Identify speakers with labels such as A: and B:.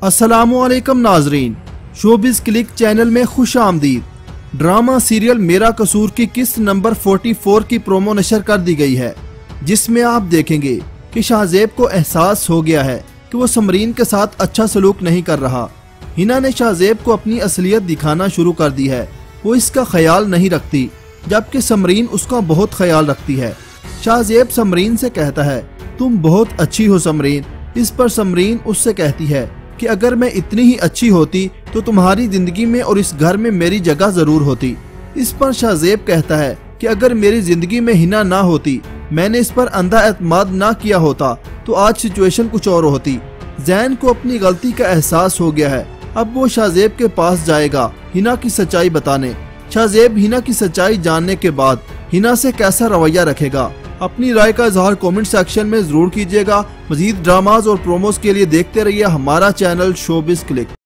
A: السلام علیکم ناظرین۔ شوبز کلک چینل میں خوش آمدید۔ ڈرامہ سیریل میرا قصور کی قسط نمبر 44 کی پرومو نشر کر دی گئی ہے۔ جس میں آپ دیکھیں گے کہ شاہزیب کو احساس ہو گیا ہے کہ وہ سمرین کے ساتھ اچھا سلوک نہیں کر رہا۔ ہنا نے شاہزیب کو اپنی اصلیت دکھانا شروع کر دی ہے۔ وہ اس کا خیال نہیں رکھتی، جبکہ سمرین اس کا بہت خیال رکھتی ہے۔ شاہزیب سمرین سے کہتا ہے، تم بہت اچھی ہو سمرین۔ اس پر سمرین اس سے کہتی ہے کہ اگر میں اتنی ہی اچھی ہوتی تو تمہاری زندگی میں اور اس گھر میں میری جگہ ضرور ہوتی۔ اس پر شاہزیب کہتا ہے کہ اگر میری زندگی میں ہنا نہ ہوتی، میں نے اس پر اندھا اعتماد نہ کیا ہوتا، تو آج سچویشن کچھ اور ہوتی۔ زین کو اپنی غلطی کا احساس ہو گیا ہے۔ اب وہ شاہزیب کے پاس جائے گا، ہنا کی سچائی بتانے۔ شاہزیب ہنا کی سچائی جاننے کے بعد، ہنا سے کیسا رویہ رکھے گا؟ اپنی رائے کا اظہار کومنٹ سیکشن میں ضرور کیجیے گا۔ مزید ڈراماز اور پروموز کے لیے دیکھتے رہیے ہمارا چینل شوبز کلک